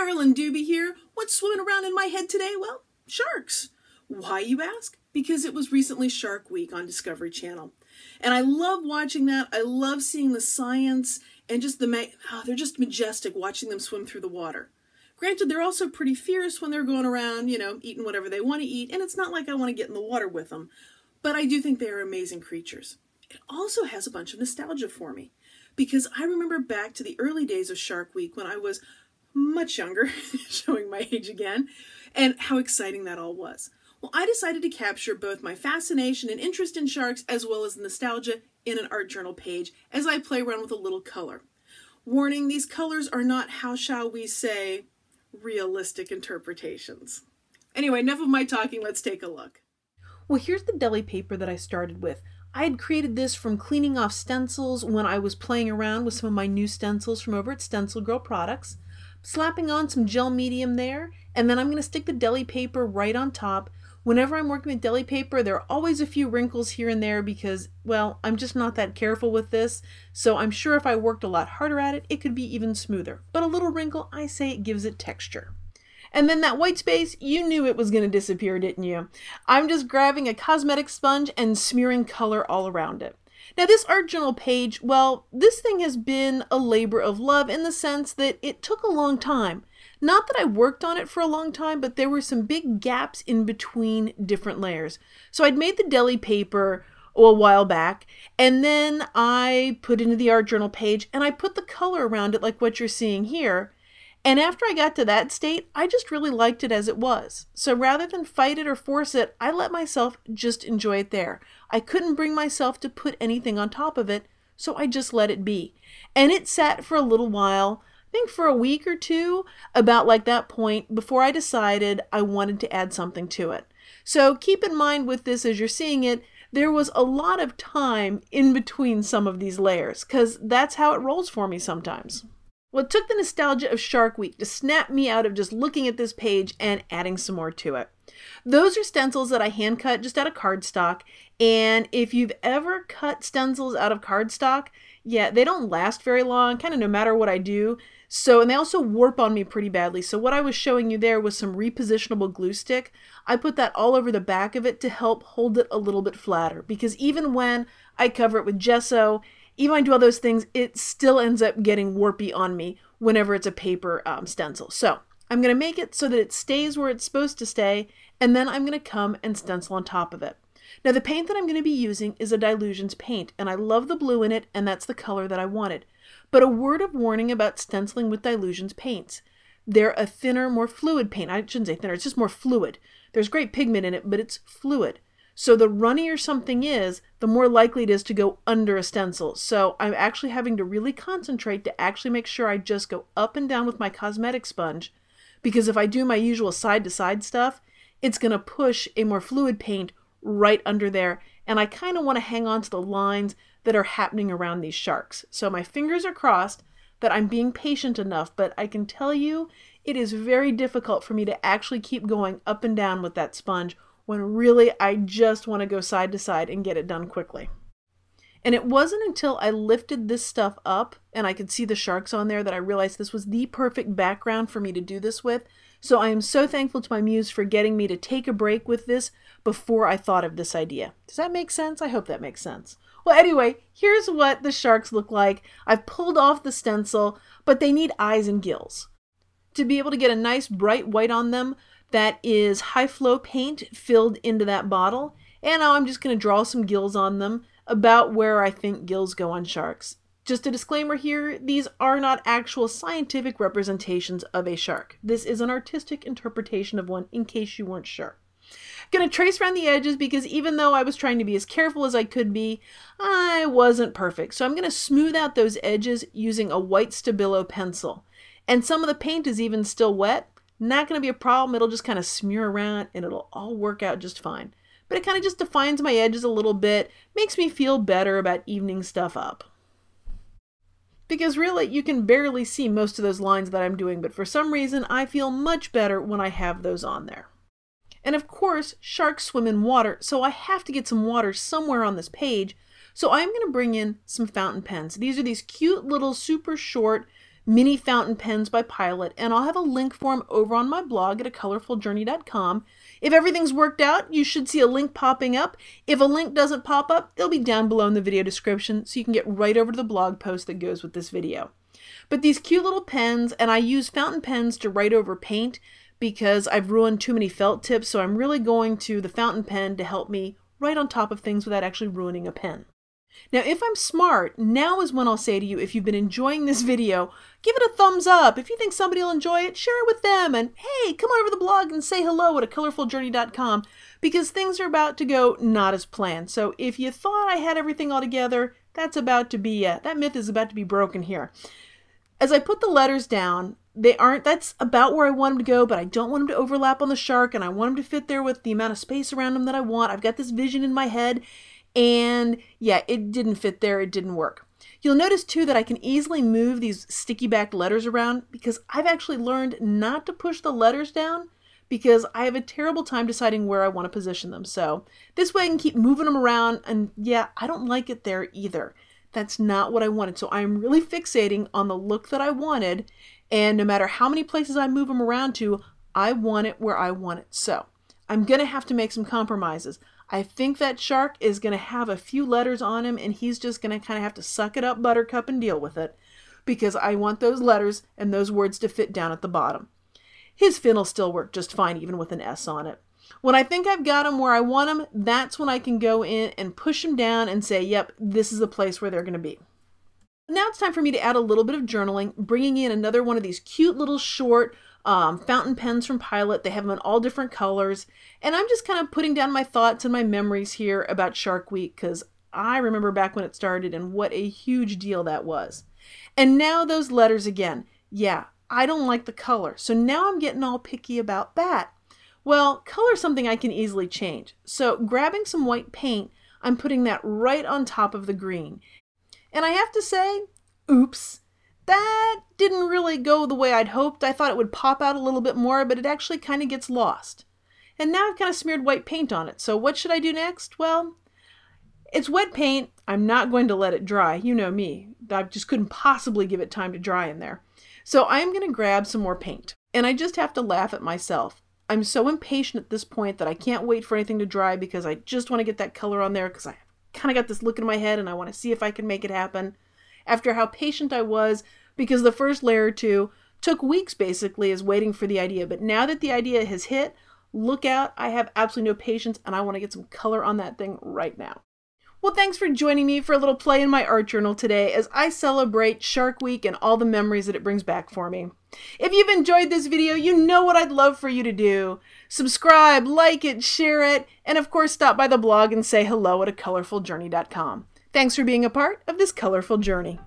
Carolyn Dube here. What's swimming around in my head today? Well, sharks. Why, you ask? Because it was recently Shark Week on Discovery Channel. And I love watching that. I love seeing the science and just the, oh, they're just majestic watching them swim through the water. Granted, they're also pretty fierce when they're going around, you know, eating whatever they want to eat, and it's not like I want to get in the water with them, but I do think they are amazing creatures. It also has a bunch of nostalgia for me because I remember back to the early days of Shark Week when I was much younger, showing my age again, and how exciting that all was. Well, I decided to capture both my fascination and interest in sharks as well as nostalgia in an art journal page as I play around with a little color. Warning, these colors are not, how shall we say, realistic interpretations. Anyway, enough of my talking, let's take a look. Well, here's the deli paper that I started with. I had created this from cleaning off stencils when I was playing around with some of my new stencils from over at StencilGirl Products slapping on some gel medium there, and then I'm going to stick the deli paper right on top. Whenever I'm working with deli paper, there are always a few wrinkles here and there because, well, I'm just not that careful with this, so I'm sure if I worked a lot harder at it, it could be even smoother. But a little wrinkle, I say it gives it texture. And then that white space, you knew it was going to disappear, didn't you? I'm just grabbing a cosmetic sponge and smearing color all around it. Now, this art journal page, well, this thing has been a labor of love in the sense that it took a long time. Not that I worked on it for a long time, but there were some big gaps in between different layers. So I'd made the deli paper a while back, and then I put into the art journal page and I put the color around it like what you're seeing here. And after I got to that state, I just really liked it as it was. So rather than fight it or force it, I let myself just enjoy it there. I couldn't bring myself to put anything on top of it, so I just let it be. And it sat for a little while, I think for a week or two, about like that point, before I decided I wanted to add something to it. So keep in mind with this as you're seeing it, there was a lot of time in between some of these layers, because that's how it rolls for me sometimes. Well, it took the nostalgia of Shark Week to snap me out of just looking at this page and adding some more to it. Those are stencils that I hand cut just out of cardstock. And if you've ever cut stencils out of cardstock, yeah, they don't last very long, kind of no matter what I do. So, and they also warp on me pretty badly. So what I was showing you there was some repositionable glue stick. I put that all over the back of it to help hold it a little bit flatter because even when I cover it with gesso even I do all those things, it still ends up getting warpy on me whenever it's a paper um, stencil. So I'm going to make it so that it stays where it's supposed to stay, and then I'm going to come and stencil on top of it. Now the paint that I'm going to be using is a Dylusions paint, and I love the blue in it, and that's the color that I wanted. But a word of warning about stenciling with Dylusions paints. They're a thinner, more fluid paint. I shouldn't say thinner, it's just more fluid. There's great pigment in it, but it's fluid. So the runnier something is, the more likely it is to go under a stencil. So I'm actually having to really concentrate to actually make sure I just go up and down with my cosmetic sponge because if I do my usual side to side stuff, it's going to push a more fluid paint right under there. And I kind of want to hang on to the lines that are happening around these sharks. So my fingers are crossed that I'm being patient enough, but I can tell you it is very difficult for me to actually keep going up and down with that sponge when really I just want to go side to side and get it done quickly. And it wasn't until I lifted this stuff up and I could see the sharks on there that I realized this was the perfect background for me to do this with. So I am so thankful to my muse for getting me to take a break with this before I thought of this idea. Does that make sense? I hope that makes sense. Well, anyway, here's what the sharks look like. I've pulled off the stencil, but they need eyes and gills. To be able to get a nice bright white on them, that is high flow paint filled into that bottle. And now I'm just going to draw some gills on them about where I think gills go on sharks. Just a disclaimer here, these are not actual scientific representations of a shark. This is an artistic interpretation of one in case you weren't sure. Gonna trace around the edges because even though I was trying to be as careful as I could be, I wasn't perfect. So I'm gonna smooth out those edges using a white Stabilo pencil. And some of the paint is even still wet, not going to be a problem. It'll just kind of smear around and it'll all work out just fine. But it kind of just defines my edges a little bit, makes me feel better about evening stuff up. Because really, you can barely see most of those lines that I'm doing, but for some reason, I feel much better when I have those on there. And of course, sharks swim in water, so I have to get some water somewhere on this page. So I'm going to bring in some fountain pens. These are these cute little super short mini fountain pens by Pilot, and I'll have a link for them over on my blog at a colorfuljourney.com. If everything's worked out, you should see a link popping up. If a link doesn't pop up, it'll be down below in the video description so you can get right over to the blog post that goes with this video. But these cute little pens, and I use fountain pens to write over paint because I've ruined too many felt tips, so I'm really going to the fountain pen to help me write on top of things without actually ruining a pen. Now, if I'm smart, now is when I'll say to you, if you've been enjoying this video, give it a thumbs up. If you think somebody will enjoy it, share it with them. And hey, come over to the blog and say hello at a because things are about to go not as planned. So if you thought I had everything all together, that's about to be, uh, that myth is about to be broken here. As I put the letters down, they aren't, that's about where I want them to go, but I don't want them to overlap on the shark and I want them to fit there with the amount of space around them that I want. I've got this vision in my head and yeah, it didn't fit there. It didn't work. You'll notice too that I can easily move these sticky backed letters around because I've actually learned not to push the letters down because I have a terrible time deciding where I want to position them. So this way I can keep moving them around and yeah, I don't like it there either. That's not what I wanted. So I'm really fixating on the look that I wanted and no matter how many places I move them around to, I want it where I want it. So I'm going to have to make some compromises. I think that shark is going to have a few letters on him and he's just going to kind of have to suck it up, buttercup, and deal with it because I want those letters and those words to fit down at the bottom. His fin will still work just fine even with an S on it. When I think I've got them where I want them, that's when I can go in and push them down and say, yep, this is the place where they're going to be. Now it's time for me to add a little bit of journaling, bringing in another one of these cute little short um, fountain pens from Pilot. They have them in all different colors. And I'm just kind of putting down my thoughts and my memories here about Shark Week because I remember back when it started and what a huge deal that was. And now those letters again. Yeah, I don't like the color. So now I'm getting all picky about that. Well, color is something I can easily change. So grabbing some white paint, I'm putting that right on top of the green. And I have to say, oops, that didn't really go the way I'd hoped. I thought it would pop out a little bit more, but it actually kind of gets lost. And now I've kind of smeared white paint on it. So what should I do next? Well, it's wet paint. I'm not going to let it dry. You know me. I just couldn't possibly give it time to dry in there. So I'm going to grab some more paint. And I just have to laugh at myself. I'm so impatient at this point that I can't wait for anything to dry because I just want to get that color on there because I kind of got this look in my head and I want to see if I can make it happen. After how patient I was because the first layer or two took weeks basically as waiting for the idea. But now that the idea has hit, look out. I have absolutely no patience and I want to get some color on that thing right now. Well, thanks for joining me for a little play in my art journal today as I celebrate Shark Week and all the memories that it brings back for me. If you've enjoyed this video, you know what I'd love for you to do. Subscribe, like it, share it, and of course stop by the blog and say hello at acolorfuljourney.com. Thanks for being a part of this colorful journey.